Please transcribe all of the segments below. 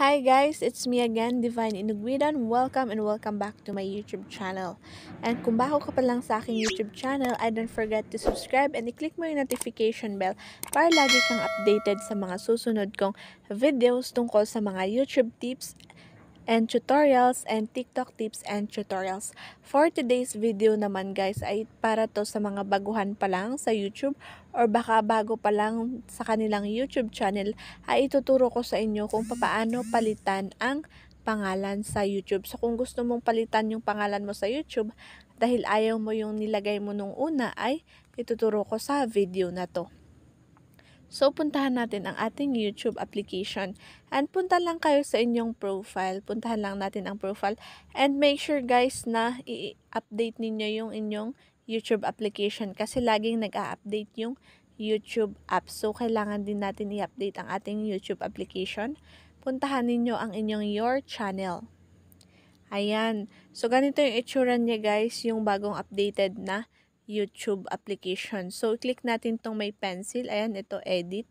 Hi guys, it's me again, Divine Inugwidan. Welcome and welcome back to my YouTube channel. And kung bago ka pa lang sa aking YouTube channel, I don't forget to subscribe and i-click mo yung notification bell para lagi kang updated sa mga susunod kong videos tungkol sa mga YouTube tips and tutorials and TikTok tips and tutorials. For today's video naman guys ay para to sa mga baguhan pa lang sa YouTube or baka bago pa lang sa kanilang YouTube channel ay ituturo ko sa inyo kung paano palitan ang pangalan sa YouTube. So kung gusto mong palitan yung pangalan mo sa YouTube dahil ayaw mo yung nilagay mo nung una ay ituturo ko sa video na to. So, puntahan natin ang ating YouTube application. And punta lang kayo sa inyong profile. Puntahan lang natin ang profile. And make sure guys na i-update ninyo yung inyong YouTube application. Kasi laging nag-a-update yung YouTube app. So, kailangan din natin i-update ang ating YouTube application. Puntahan ninyo ang inyong Your Channel. Ayan. So, ganito yung itsura niya guys, yung bagong updated na YouTube application. So, click natin tong may pencil. Ayan, ito, edit.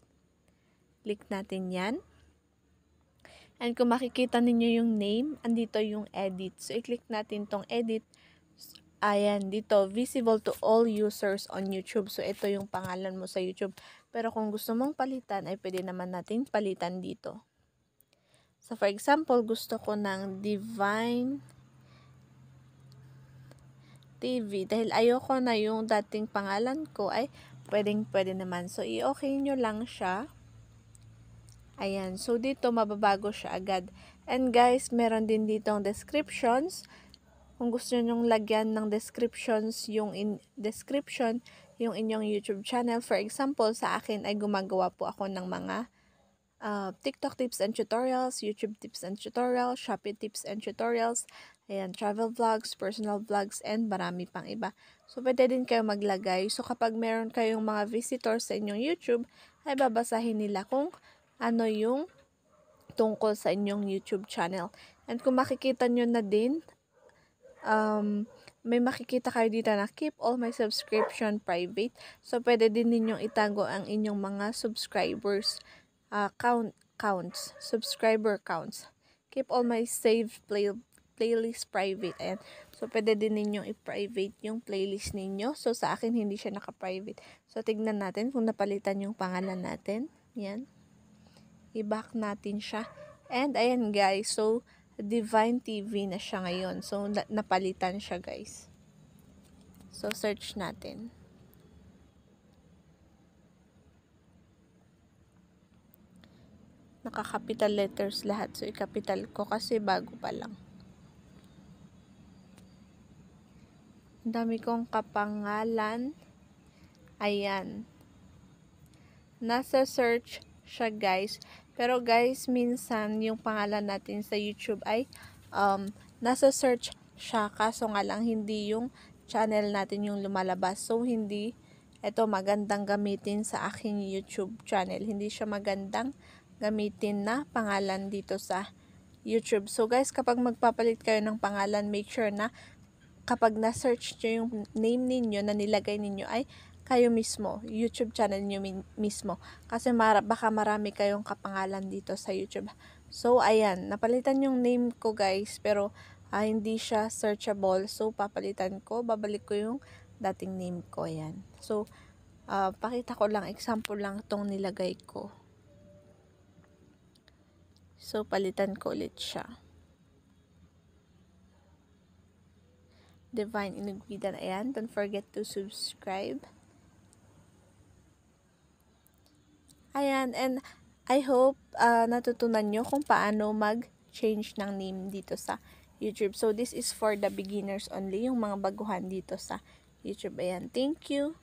Click natin yan. And kung makikita ninyo yung name, andito yung edit. So, i-click natin tong edit. Ayan, dito, visible to all users on YouTube. So, ito yung pangalan mo sa YouTube. Pero kung gusto mong palitan, ay pwede naman natin palitan dito. So, for example, gusto ko ng Divine TV. Dahil ayoko na yung dating pangalan ko ay pwedeng pwede naman. So, i-okay nyo lang siya. Ayan. So, dito mababago siya agad. And guys, meron din dito ang descriptions. Kung gusto nyo lagyan ng descriptions, yung in description, yung inyong YouTube channel. For example, sa akin ay gumagawa po ako ng mga uh, TikTok tips and tutorials, YouTube tips and tutorials, Shopee tips and tutorials, ayan, travel vlogs, personal vlogs, and marami pang iba. So, pwede din kayo maglagay. So, kapag meron kayong mga visitors sa inyong YouTube, ay babasahin nila kung ano yung tungkol sa inyong YouTube channel. And kung makikita nyo na din, um, may makikita kayo dito na keep all my subscription private. So, pwede din ninyong itago ang inyong mga subscribers uh, count counts, subscriber counts. Keep all my saved play playlist private. Ayan. So, pwede din ninyong i-private yung playlist ninyo. So, sa akin, hindi siya naka-private. So, tignan natin kung napalitan yung pangalan natin. Yan. I-back natin siya. And, ayan guys. So, Divine TV na siya ngayon. So, napalitan siya guys. So, search natin. Naka-capital letters lahat. So, i-capital ko kasi bago pa lang. Ang dami kong kapangalan. Ayan. Nasa search siya, guys. Pero, guys, minsan, yung pangalan natin sa YouTube ay um, nasa search siya. Kaso nga lang, hindi yung channel natin yung lumalabas. So, hindi ito magandang gamitin sa aking YouTube channel. Hindi siya magandang gamitin na pangalan dito sa YouTube. So guys, kapag magpapalit kayo ng pangalan, make sure na kapag na-search nyo yung name ninyo na nilagay ninyo ay kayo mismo, YouTube channel nyo mismo. Kasi mar baka marami kayong kapangalan dito sa YouTube. So, ayan, napalitan yung name ko guys, pero uh, hindi siya searchable. So, papalitan ko, babalik ko yung dating name ko, ayan. So, uh, pakita ko lang, example lang itong nilagay ko. So, palitan ko ulit siya. Divine Inugwidan. Ayan. Don't forget to subscribe. Ayan. And I hope uh, natutunan nyo kung paano mag-change ng name dito sa YouTube. So, this is for the beginners only. Yung mga baguhan dito sa YouTube. Ayan. Thank you.